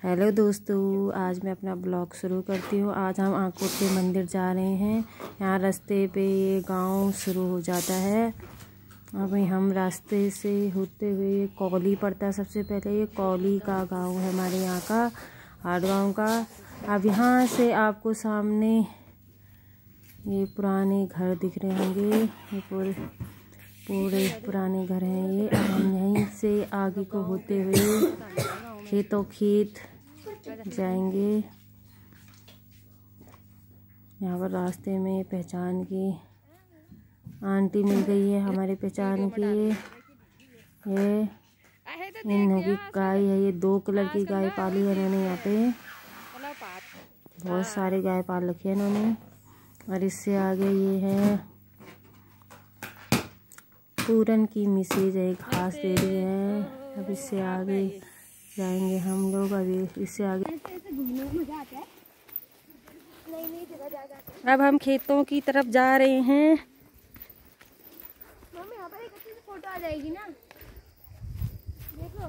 Hello दोस्तों, आज मैं अपना ब्लॉग शुरू करती हूँ। आज हम आंकोट के मंदिर जा रहे हैं। यहाँ रास्ते पे ये गाँव शुरू हो जाता है। अभी हम रास्ते से होते हुए कौली पड़ता है सबसे पहले। ये कौली का गाँव है हमारे यहाँ का हाट गाँव का। अब यहाँ से आपको सामने ये पुराने घर दिख रहे होंगे। ये पूरे पूरे पुराने घर हैं ये। अब हम यहीं से आगे को होते हुए खेतों खेत जाएँगे। यहाँ पर रास्ते में पहचान की आंटी मिल गई है हमारे पहचान की। ये इन की गाय है, ये दो कलर की गाय पाली है इन्होंने यहाँ पे। बहुत सारे गाय पाल रखी है इन्होंने। और इससे आगे ये है पूरन की मिसेज है घास दे रही है। अब इससे आगे जाएँगे हम लोग अभी इससे आगे। अब हम खेतों की तरफ़ जा रहे हैं। फ़ोटो आ जाएगी ना। देखो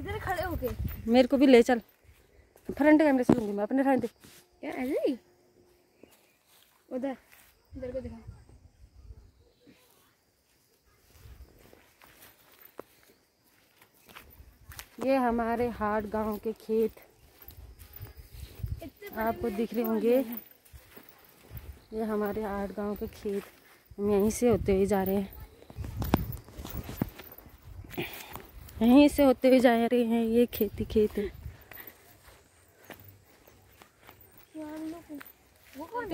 इधर खड़े होके। मेरे को भी ले चल। फ्रंट कैमरे से लूँगी मैं अपने फ्रंट। क्या ऐसे ही? उधर इधर को दिखा। ये हमारे हाट गाँव के खेत। आपको दिख रहे होंगे। ये हमारे हाट गाँव के खेत। हम यहीं से होते हुए जा रहे हैं। यहीं से होते हुए जा रहे हैं ये खेती खेत। है? वो कौन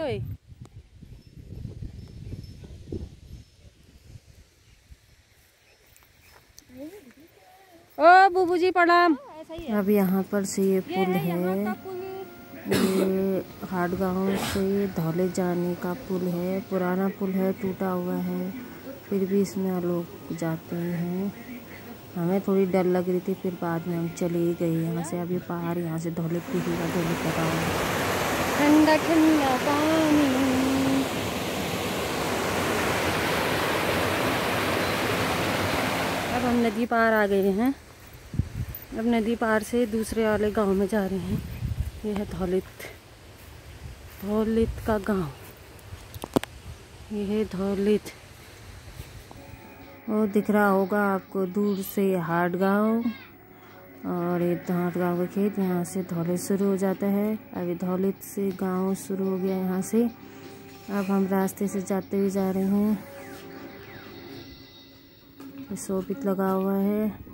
ओ बूबू जी प्रणाम। अब यहाँ पर से ये पुल है। ये हाट गाँव से धौले जाने का पुल है। पुराना पुल है टूटा हुआ है। फिर भी इसमें लोग जाते हैं। हमें थोड़ी डर लग रही थी फिर बाद में हम चले गए यहाँ से। अभी पहाड़ यहाँ से धौले दिखेगा धौले लगा हुआ ठंडा ठंडा पानी। अब हम नदी पार आ गए हैं। अब नदी पार से दूसरे वाले गाँव में जा रहे हैं। ये है धौलित। धौलित का गाँव। ये है धौलित। वो दिख रहा होगा आपको दूर से हाट गाँव। और ये हाट गाँव का खेत, यहाँ से धौलित शुरू हो जाता है। अभी धौलित से गाँव शुरू हो गया यहाँ से। अब हम रास्ते से जाते हुए जा रहे हैं। ये शोभित लगा हुआ है।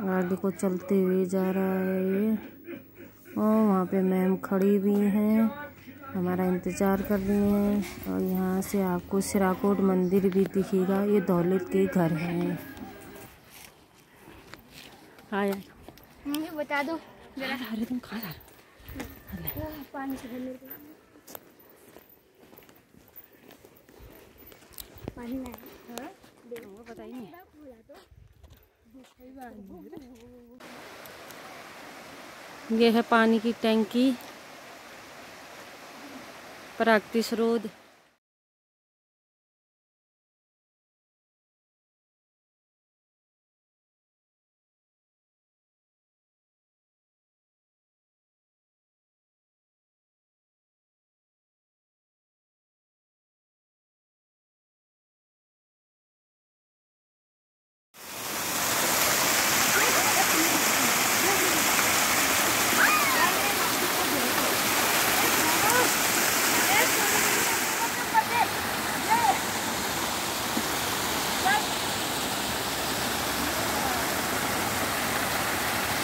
गाड़ी को चलते हुए जा रहा है ये। और वहाँ पे मैम खड़ी भी हैं। हमारा इंतज़ार कर रही हैं। और यहाँ से आपको सिराकोट मंदिर भी दिखेगा। ये दौलत के घर हैं। आया मुझे बता दो। जरा। अरे तुम कहाँ जा रहे हो? पानी से पानी लाया। हाँ? वो बताइए ये है पानी की टैंकी प्राकृतिक स्रोत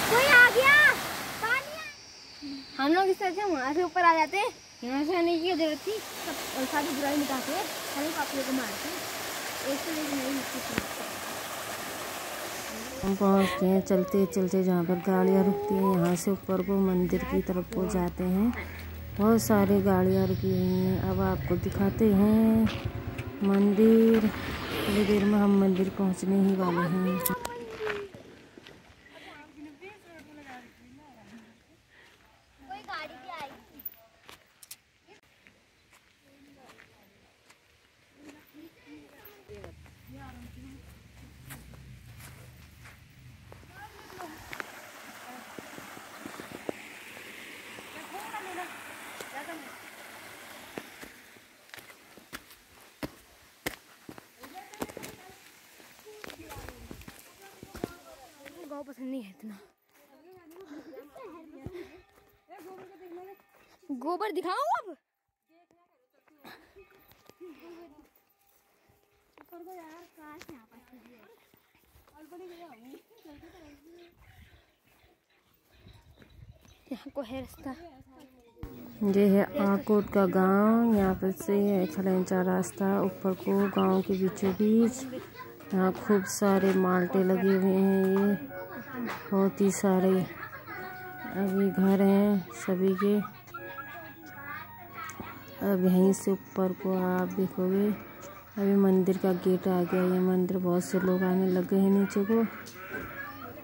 कोई आ गया पानी हम लोग इस तरह से वहाँ से ऊपर आ जाते यहाँ से आने की ज़रूरत थी, सब और सारी बुराई मिटा के हमें पापड़े को मारते एक नई हम पहुँचते हैं, चलते चलते जहाँ पर गाड़ियाँ रुकती हैं, यहाँ से ऊपर को मंदिर की तरफ़ को जाते हैं। बहुत सारी गाड़ियाँ रुकी हुई हैं। अब आपको दिखाते हैं मंदिर। थोड़ी देर में हम मंदिर पहुँचने ही वाले हैं। गाँव पसंद नहीं है इतना। गोबर दिखाओ अब? यहाँ को है रास्ता। ये है आकोट का गाँव, यहाँ पर से है खलेंचा रास्ता, ऊपर को गाँव के बीचों बीच। यहाँ खूब सारे माल्टे लगे हुए हैं ये। बहुत ही सारे अभी घर हैं सभी के। अब यहीं से ऊपर को आप देखोगे, अभी मंदिर का गेट आ गया। ये मंदिर बहुत से लोग आने लग गए हैं नीचे को।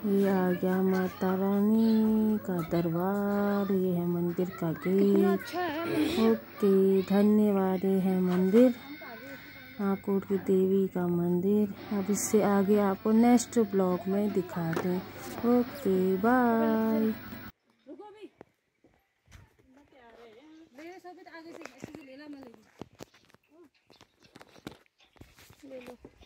ये आ गया माता रानी का दरबार, ये है का गेट। अच्छा ओके धन्यवाद है मंदिर। आकोट की देवी का मंदिर। अब इससे आगे आपको नेक्स्ट ब्लॉग में दिखा दें। Okay bye. मैं ले लो।